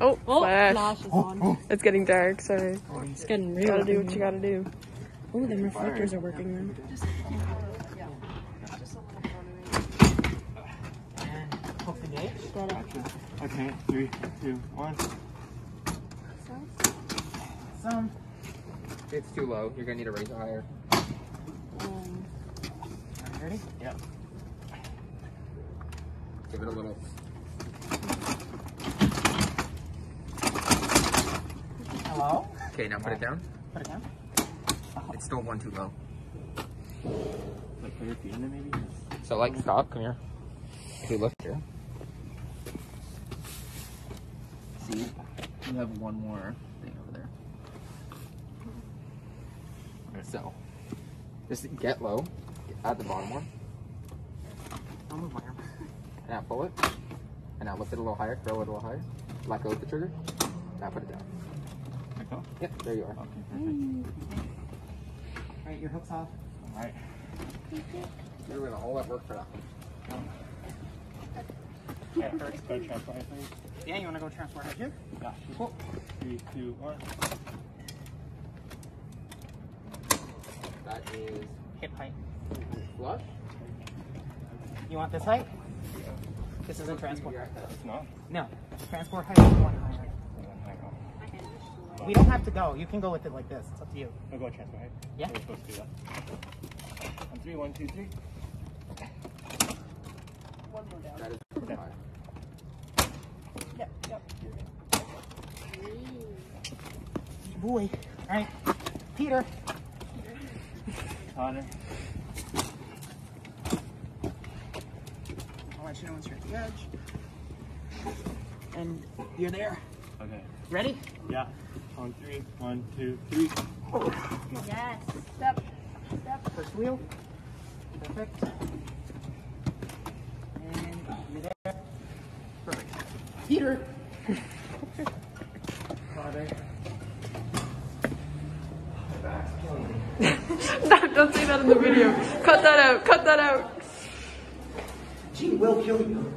Oh, Oh, flash. flash is on. It's getting dark, sorry. It's getting You real. gotta do what you gotta do. Oh, the reflectors are working now. And hook the gauge. Okay, three, two, one. Some. It's too low. You're gonna need to raise it higher. Um, Alright, ready? Yep. Give it a little. Hello? Okay, now put it down. Put it down. It's still one too low. Like put your feet in it maybe? So like stop. Come here. If you look here. See, you have one more thing over there. So, just get low. At the bottom one. Don't move my arm. Now pull it. And now lift it a little higher. Throw it a little higher. Let go of the trigger. Now put it down. Let go? Yep, there you are. Okay, perfect. Alright, your hook's off. Alright. You're doing all that work for that. Yeah, first go check my thing. Yeah, you wanna go transport right here? Yeah. Cool. Three, two, one. That is Hip height. flush. You want this height? This isn't transport. It's not. No. Transport height is one higher. And then hang on. We don't have to go. You can go with it like this. It's up to you. I'll go transfer height. Yeah. We're supposed to do that. On three, one, two, three. That is Okay. high. Yep, yep. Boy. Alright. Peter. Connor. I'll let you know once you're at the edge. And you're there. Okay. Ready? Yeah. On three, one, two, three. Yes. Step. Step. First wheel. Perfect. And you're there. Perfect. Peter. Father. Don't say that in the video. Cut that out. Cut that out. She will kill you.